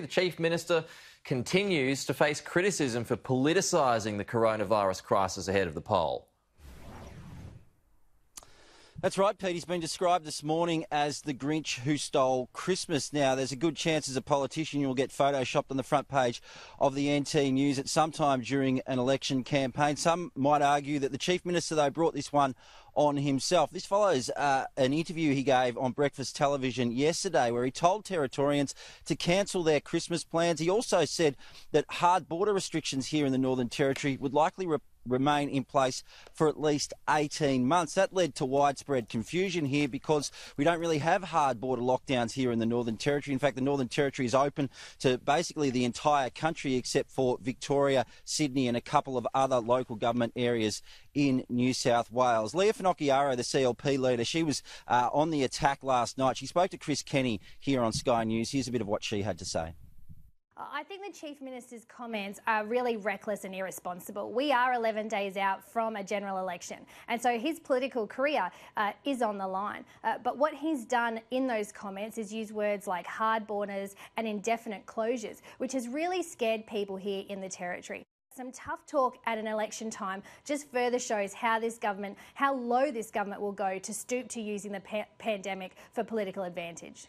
The Chief Minister continues to face criticism for politicising the coronavirus crisis ahead of the poll. That's right, Pete. He's been described this morning as the Grinch who stole Christmas. Now, there's a good chance as a politician you'll get photoshopped on the front page of the NT News at some time during an election campaign. Some might argue that the Chief Minister, though, brought this one on himself. This follows uh, an interview he gave on breakfast television yesterday where he told Territorians to cancel their Christmas plans. He also said that hard border restrictions here in the Northern Territory would likely remain in place for at least 18 months. That led to widespread confusion here because we don't really have hard border lockdowns here in the Northern Territory. In fact, the Northern Territory is open to basically the entire country except for Victoria, Sydney, and a couple of other local government areas in New South Wales. Lia Finocchiaro, the CLP leader, she was uh, on the attack last night. She spoke to Chris Kenny here on Sky News. Here's a bit of what she had to say. I think the Chief Minister's comments are really reckless and irresponsible. We are 11 days out from a general election, and so his political career uh, is on the line. Uh, but what he's done in those comments is use words like hard borders and indefinite closures, which has really scared people here in the Territory. Some tough talk at an election time just further shows how this government, how low this government will go to stoop to using the pa- pandemic for political advantage.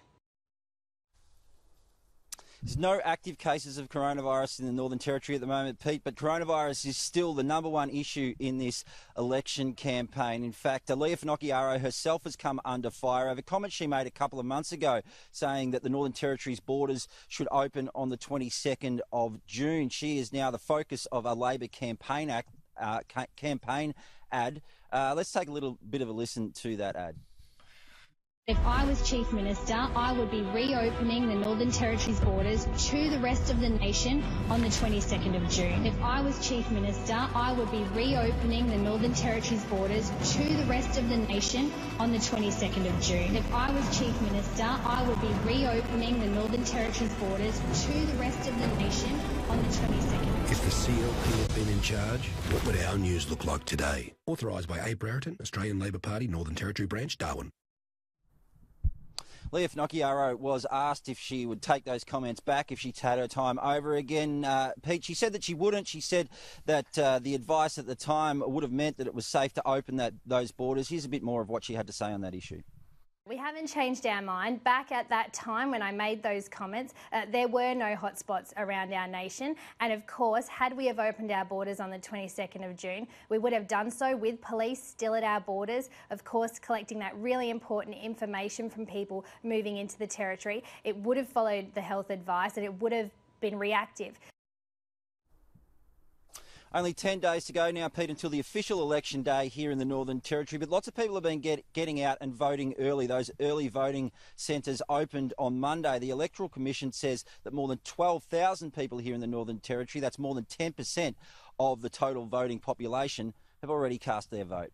There's no active cases of coronavirus in the Northern Territory at the moment, Pete, but coronavirus is still the number one issue in this election campaign. In fact, Lia Finocchiaro herself has come under fire over comments she made a couple of months ago saying that the Northern Territory's borders should open on the 22nd of June. She is now the focus of a Labor campaign, act, uh, campaign ad. Uh, let's take a little bit of a listen to that ad. If I was Chief Minister, I would be reopening the Northern Territory's borders to the rest of the nation on the 22nd of June. If I was Chief Minister, I would be reopening the Northern Territory's borders to the rest of the nation on the 22nd of June. If I was Chief Minister, I would be reopening the Northern Territory's borders to the rest of the nation on the 22nd. If the CLP had been in charge, what would our news look like today? Authorised by A. Brereton, Australian Labor Party, Northern Territory Branch, Darwin. Lia Finocchiaro was asked if she would take those comments back if she'd had her time over again. Uh, Pete, she said that she wouldn't. She said that uh, the advice at the time would have meant that it was safe to open that those borders. Here's a bit more of what she had to say on that issue. We haven't changed our mind. Back at that time when I made those comments, uh, there were no hotspots around our nation. And of course, had we have opened our borders on the 22nd of June, we would have done so with police still at our borders, of course, collecting that really important information from people moving into the territory. It would have followed the health advice and it would have been reactive. Only 10 days to go now, Pete, until the official election day here in the Northern Territory. But lots of people have been get, getting out and voting early. Those early voting centres opened on Monday. The Electoral Commission says that more than 12,000 people here in the Northern Territory, that's more than 10% of the total voting population, have already cast their vote.